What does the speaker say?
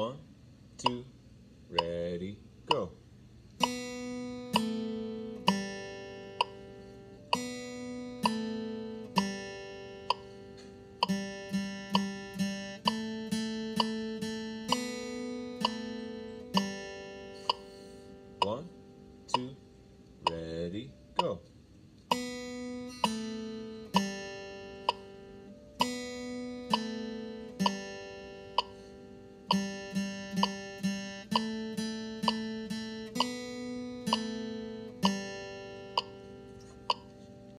One, two, ready, go. One, two, ready, go.